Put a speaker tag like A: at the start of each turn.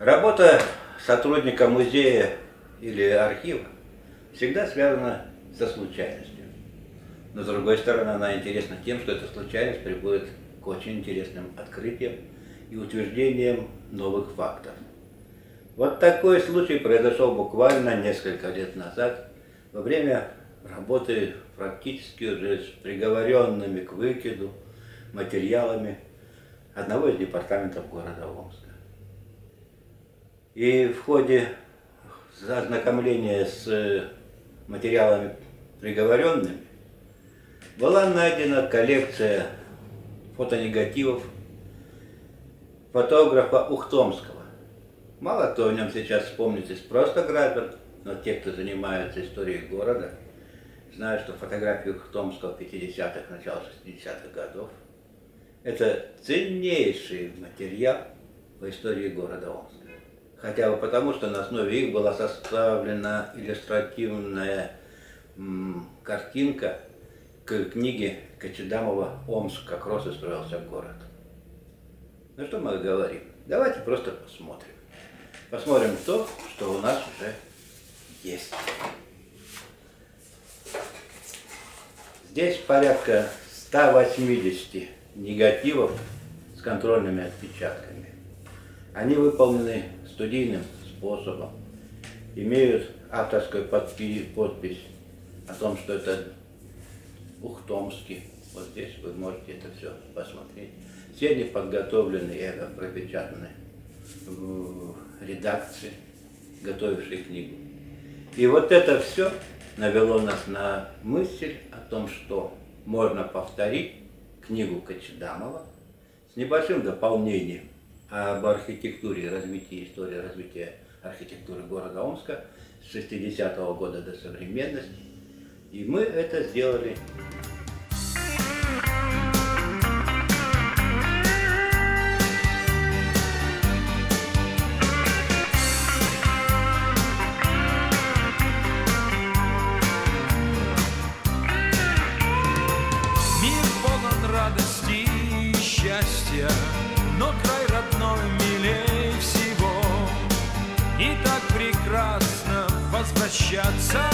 A: Работа сотрудника музея или архива всегда связана со случайностью. Но с другой стороны, она интересна тем, что эта случайность приводит к очень интересным открытиям и утверждениям новых фактов. Вот такой случай произошел буквально несколько лет назад, во время работы практически уже с приговоренными к выкиду материалами одного из департаментов города Омска. И в ходе ознакомления с материалами приговоренными была найдена коллекция фотонегативов фотографа Ухтомского. Мало кто о нем сейчас вспомнит из просто граждан, но те, кто занимается историей города, знают, что фотографии Ухтомского 50-х, начала 60-х годов – это ценнейший материал в истории города Омска. Хотя бы потому, что на основе их была составлена иллюстративная картинка к книге Кочедамова «Омск. Как рос и строился город». Ну что мы говорим? Давайте просто посмотрим. Посмотрим то, что у нас уже есть. Здесь порядка 180 негативов с контрольными отпечатками. Они выполнены студийным способом, имеют авторскую подпись о том, что это Ухтомский. Вот здесь вы можете это все посмотреть. Все они подготовлены и пропечатаны в редакции, готовившей книгу. И вот это все навело нас на мысль о том, что можно повторить книгу Кочедамова с небольшим дополнением об архитектуре развитии, истории развития архитектуры города Омска с 60-го года до современности. И мы это сделали
B: возвращаться. под